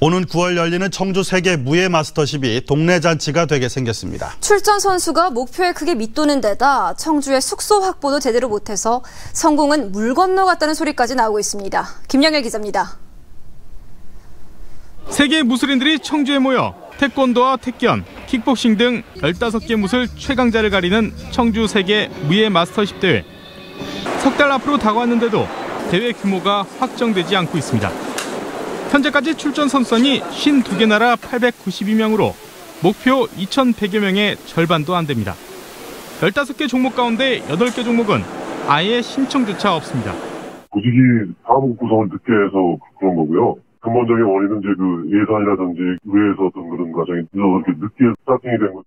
오는 9월 열리는 청주 세계 무예 마스터십이 동네 잔치가 되게 생겼습니다. 출전 선수가 목표에 크게 밑도는 데다 청주의 숙소 확보도 제대로 못해서 성공은 물 건너갔다는 소리까지 나오고 있습니다. 김영일 기자입니다. 세계 무술인들이 청주에 모여 태권도와 태견, 킥복싱 등 15개 무술 최강자를 가리는 청주 세계 무예 마스터십 대회. 석 달 앞으로 다가왔는데도 대회 규모가 확정되지 않고 있습니다. 현재까지 출전 선수단이 52개 나라 892명으로 목표 2,100여 명의 절반도 안 됩니다. 15개 종목 가운데 8개 종목은 아예 신청조차 없습니다. 조직이 사무 구성을 늦게 해서 그런 거고요. 근본적인 원인은 이제 그 예산이라든지 의회에서 어떤 그런 과정이 늦어서 이렇게 늦게 스타팅이 된 거.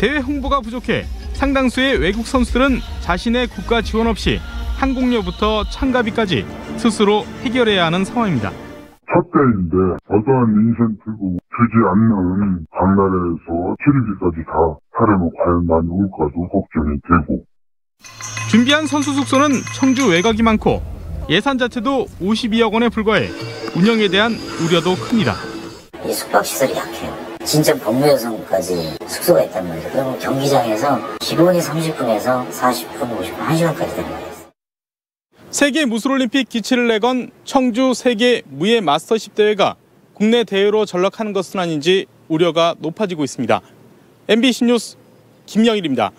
대회 홍보가 부족해 상당수의 외국 선수들은 자신의 국가 지원 없이 항공료부터 참가비까지 스스로 해결해야 하는 상황입니다. 첫 대회인데 어떠한 인센티브 주지 않는 박람회에서 출입비까지 다 하려면 과연 많이 올까도 걱정이 되고 준비한 선수 숙소는 청주 외곽이 많고 예산 자체도 52억 원에 불과해 운영에 대한 우려도 큽니다. 이 숙박 시설이 약해요. 진짜 법무여성까지 숙소가 있단 말이죠. 그러면 경기장에서 기본이 30분에서 40분, 50분, 1시간까지 되는 거예요. 세계 무술올림픽 기치를 내건 청주 세계 무예 마스터십 대회가 국내 대회로 전락하는 것은 아닌지 우려가 높아지고 있습니다. MBC 뉴스 김영일입니다.